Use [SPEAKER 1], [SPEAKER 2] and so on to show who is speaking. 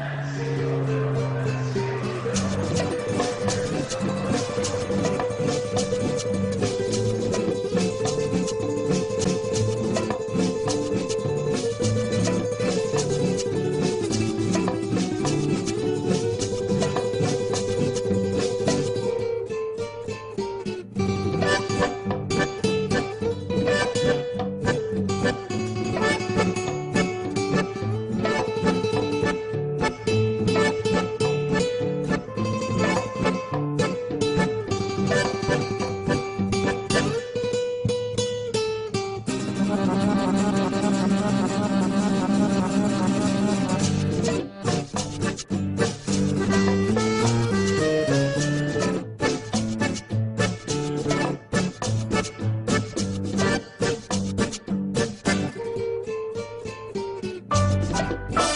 [SPEAKER 1] Thank you. Bye.